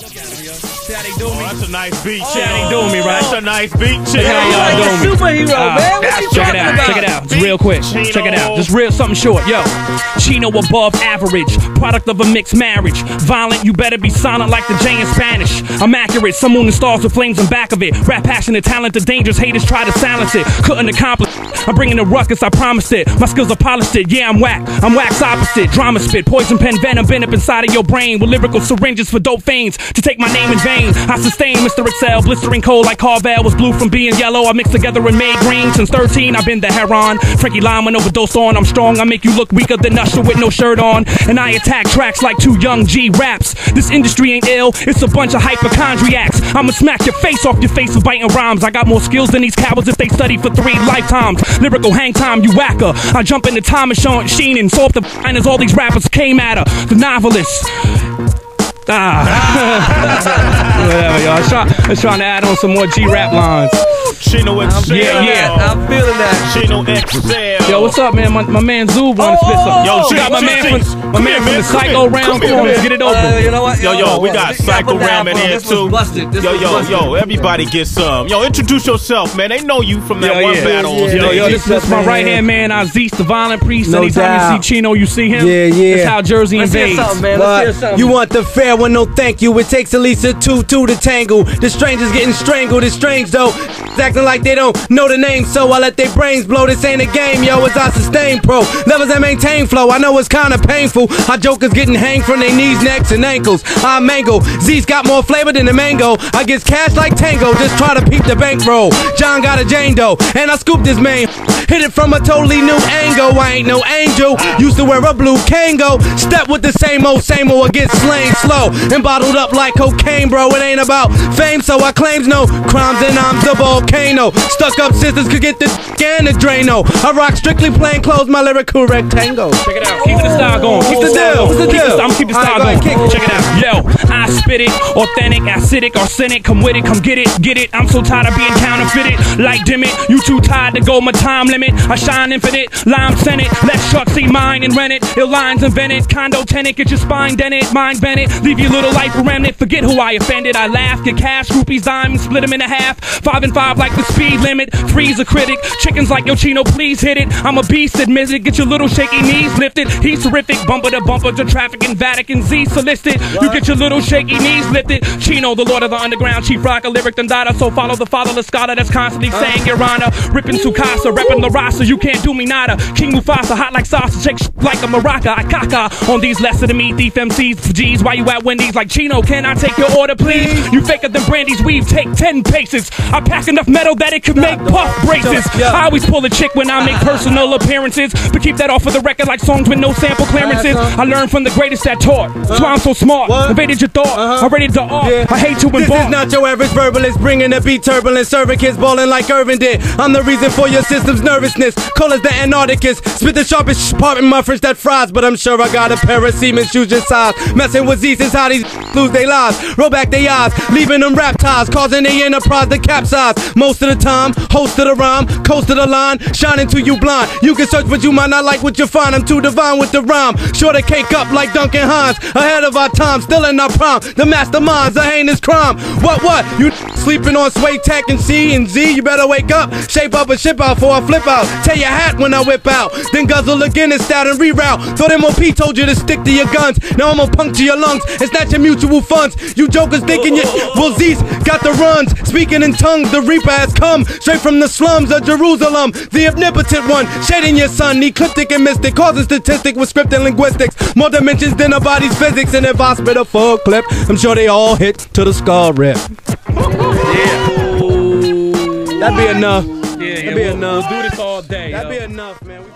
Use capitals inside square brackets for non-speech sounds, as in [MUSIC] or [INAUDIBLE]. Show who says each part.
Speaker 1: See how they do me?
Speaker 2: That's a nice beat,
Speaker 1: See how they do me, right?
Speaker 2: That's a nice beat,
Speaker 1: Look how
Speaker 3: You
Speaker 1: y'all me.
Speaker 3: superhero,
Speaker 1: Ah,
Speaker 3: man. What you
Speaker 1: check it out,
Speaker 3: about?
Speaker 1: check it out. Just real quick.
Speaker 2: Chino.
Speaker 1: Check it out. Just real something short. Yo, Chino above average, product of a mixed marriage. Violent, you better be silent like the J in Spanish. I'm accurate, some moon and stars with flames in back of it. Rap passionate, the dangerous haters try to silence it. Couldn't accomplish. I'm bringing the ruckus, I promised it. My skills are polished it. Yeah, I'm whack. I'm wax opposite. Drama spit, poison pen venom, been up inside of your brain with lyrical syringes for dope fiends to take my name in vain. I sustain Mr. XL, blistering cold like Carvel was blue from being yellow. I mixed together and made green. Since 13, I've been the heron. Frankie Lymon overdosed on. I'm strong. I make you look weaker than Usher with no shirt on. And I attack tracks like two young G raps. This industry ain't ill. It's a bunch of hypochondriacs. I'ma smack your face off your face with biting rhymes. I got more skills than these cowards if they study for three lifetimes. Lyrical hang time, you whacker. I jump in the time machine Sheen and saw the fine as all these rappers came at her. The novelist. Ah. [LAUGHS] Whatever, y'all. Try, let's trying to add on some more G rap lines.
Speaker 2: Chino XL.
Speaker 1: Yeah, yeah.
Speaker 3: I'm feeling that.
Speaker 2: Chino XL.
Speaker 1: Yo, what's up, man? My, my man Zoob wanna spit something.
Speaker 2: Yo,
Speaker 1: We got my man from my man
Speaker 2: here,
Speaker 1: from
Speaker 2: man,
Speaker 1: the Psycho
Speaker 2: here,
Speaker 1: Round
Speaker 2: come here,
Speaker 1: Corners.
Speaker 2: man.
Speaker 1: Get it
Speaker 3: Uh,
Speaker 1: open.
Speaker 3: you know what?
Speaker 2: Yo, yo, we got Psycho
Speaker 3: this-
Speaker 2: Ram in here too. Yo, yo, yo, everybody get some. Yo, introduce yourself, man. They know you from that
Speaker 1: Yeah,
Speaker 2: one
Speaker 1: yeah.
Speaker 2: battle.
Speaker 3: Yeah,
Speaker 1: Yo, yo, this, this is my right hand man, Aziz, the violent priest.
Speaker 4: No
Speaker 1: Anytime
Speaker 4: doubt.
Speaker 1: you see Chino, you see him.
Speaker 4: Yeah, yeah.
Speaker 1: That's how Jersey
Speaker 3: Let's hear
Speaker 1: invades.
Speaker 3: something, man. Let's hear something.
Speaker 4: You want the fair one? No, thank you. It takes at least a two, two to tangle. The strangers getting strangled. It's strange though. Acting like they don't know the name, so I let brains blow. This ain't a game, yo. It's I sustain pro. Levels that maintain flow. I know it's kinda painful. Our jokers getting hanged from their knees, necks, and ankles. I mango. Z's got more flavor than the mango. I get cash like tango. Just try to peep the bankroll. John got a Jane Doe, and I scooped this man. Hit it from a totally new angle. I ain't no angel. Used to wear a blue Kango. Step with the same old, same old. I get slain slow and bottled up like cocaine, bro. It ain't about fame, so I claims no crimes and I'm the volcano. Stuck up sisters could get the and the Drano. I rock strictly plain clothes, my lyrical rectangle.
Speaker 1: Check it out. Keep the style going. Keep
Speaker 4: the deal? What's the
Speaker 1: Keep
Speaker 4: deal?
Speaker 1: I'm keep the style
Speaker 4: right,
Speaker 1: going.
Speaker 4: ahead.
Speaker 1: Check it out. Yo, spit it. Authentic, acidic, arsenic. Come with it. Come get it. Get it. I'm so tired of being counterfeited. Like dim it. You too tired to go my time limit. I shine infinite. Lime senate. Let sharks see mine and rent it. Ill lines invented. Condo tenant. Get your spine dented. Mind bent it. Leave your little life remnant. Forget who I offended. I laugh. Get cash. Groupies diamonds. Split them in a half. Five and five like the speed limit. Three's a critic. Chickens like Yo Chino. Please hit it. I'm a beast. Admit it. Get your little shaky knees lifted. He's terrific. Bumper to bumper to traffic in Vatican Z solicited. You get your little shaky knees lifted. Chino, the lord of the underground, chief rocker, lyric dundada. So follow the fatherless scholar that's constantly uh. saying your honor. Ripping Sukasa, repping the Rasa. You can't do me nada. King Mufasa, hot like sausage, shake sh- like a maraca. I caca on these lesser than me thief MCs. G's, why you at Wendy's like Chino? Can I take your order, please? You faker than Brandy's weave. Take ten paces. I pack enough metal that it could make puff braces. I always pull a chick when I make [LAUGHS] personal appearances, but keep that off of the record like songs with no sample clearances. I learned from the greatest that taught. That's why I'm so smart. Invaded your thought. I art.
Speaker 4: Yeah.
Speaker 1: I hate to
Speaker 4: This
Speaker 1: embark.
Speaker 4: is not your average verbalist, bringing the beat turbulent, serving kids balling like Irvin did. I'm the reason for your system's nervousness. Cold as the Antarcticus. Spit the sharpest part in my fridge that fries, but I'm sure I got a pair of Siemens shoes your size. Messing with Z's is how these [LAUGHS] lose their lives. Roll back their eyes, leaving them baptized, causing the enterprise to capsize. Most of the time, host of the rhyme, coast of the line, shining to you blind. You can search, but you might not like what you find. I'm too divine with the rhyme. Sure to cake up like Duncan Hines. Ahead of our time, still in our prime. The masterminds, a heinous crime. What, what? You sleeping on Sway Tech and C and Z? You better wake up, shape up a ship out for a flip out. Tear your hat when I whip out. Then guzzle again and stat and reroute. Thought MOP told you to stick to your guns. Now I'm gonna puncture your lungs and snatch your mutual funds. You jokers thinking you. Well, Z's got the runs. Speaking in tongues, the reaper has come straight from the slums of Jerusalem. The omnipotent one, shading your son, ecliptic and mystic, causing statistic with script and linguistics. More dimensions than a body's physics. And if I spit a full clip, I'm sure they all hit to the skull rip. That'd be enough.
Speaker 1: Yeah, yeah,
Speaker 4: That'd be
Speaker 1: we'll,
Speaker 4: enough.
Speaker 1: we'll do this all day.
Speaker 4: That'd
Speaker 1: yo.
Speaker 4: be enough, man. We-